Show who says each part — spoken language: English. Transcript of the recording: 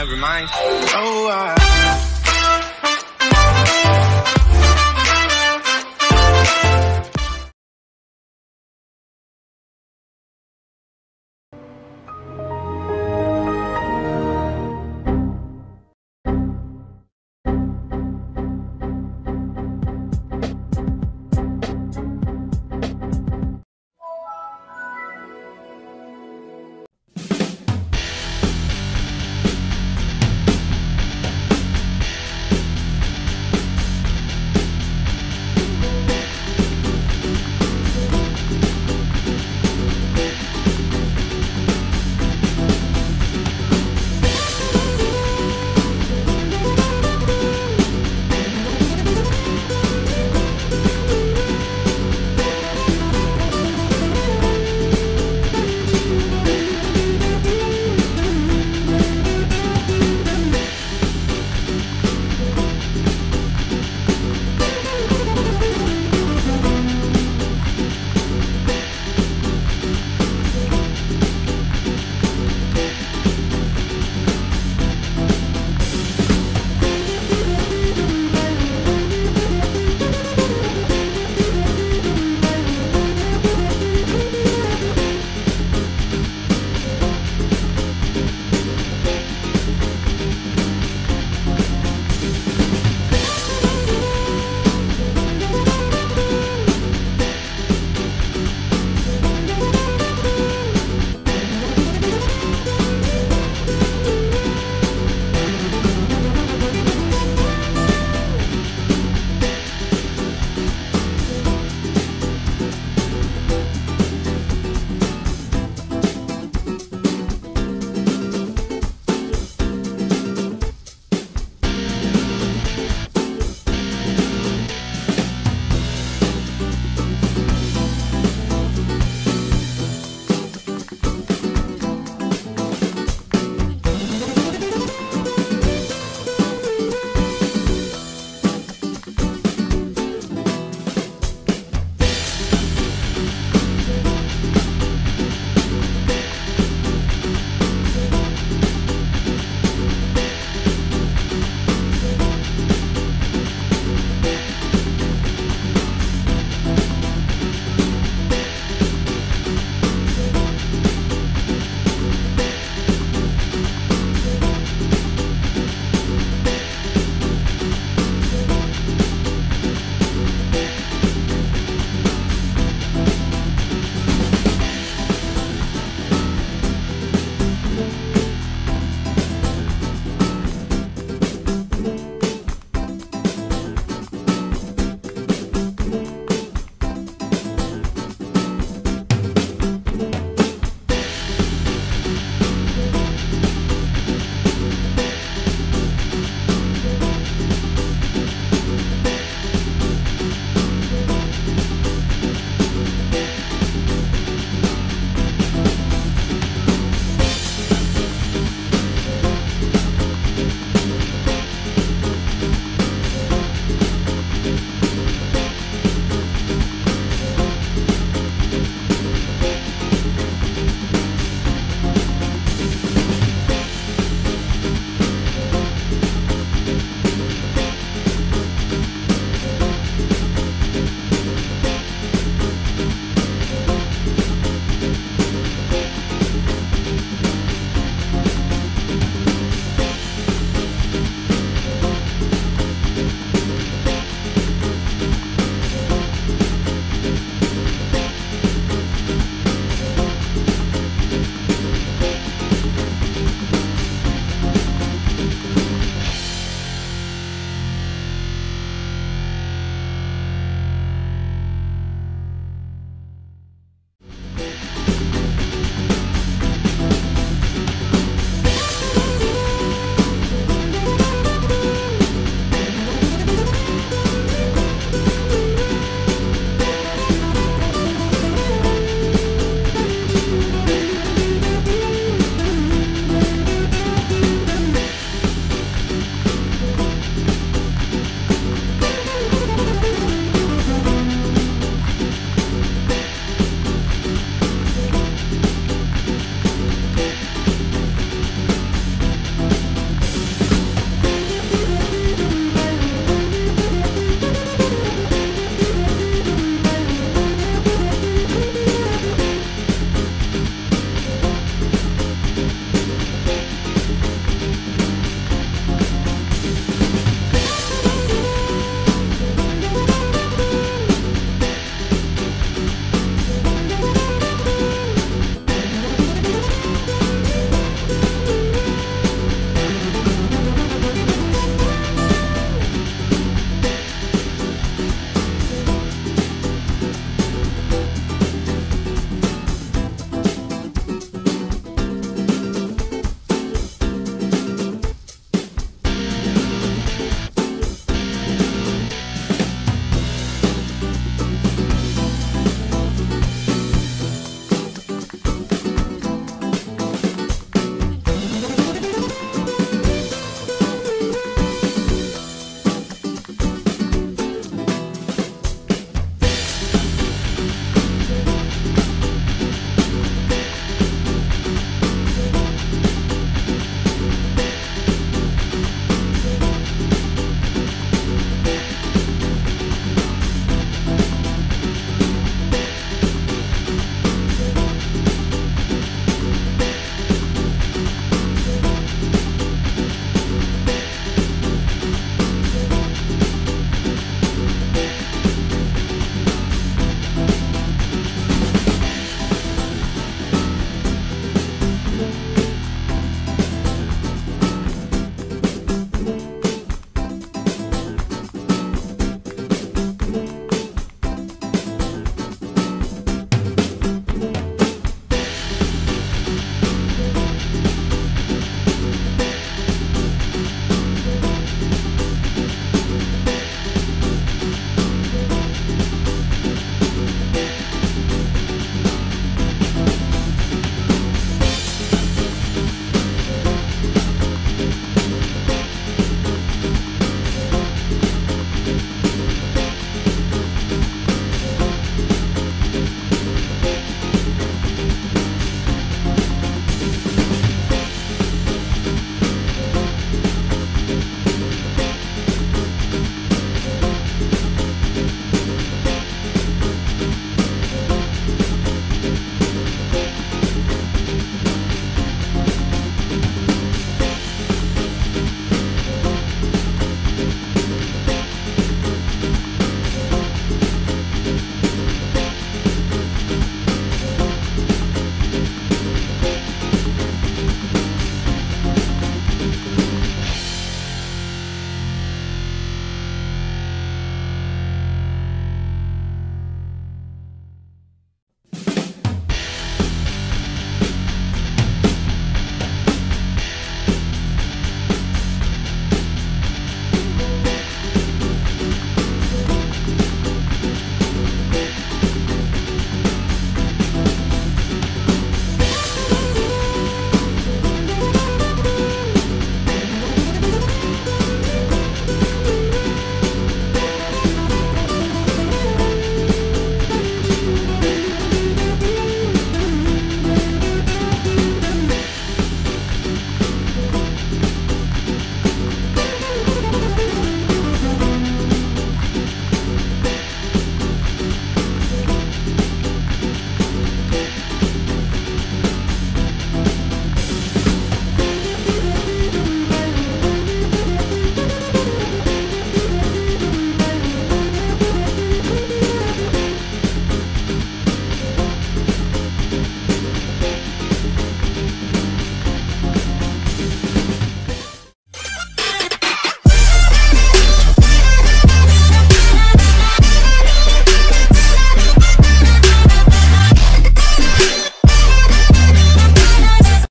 Speaker 1: never mind. Oh, I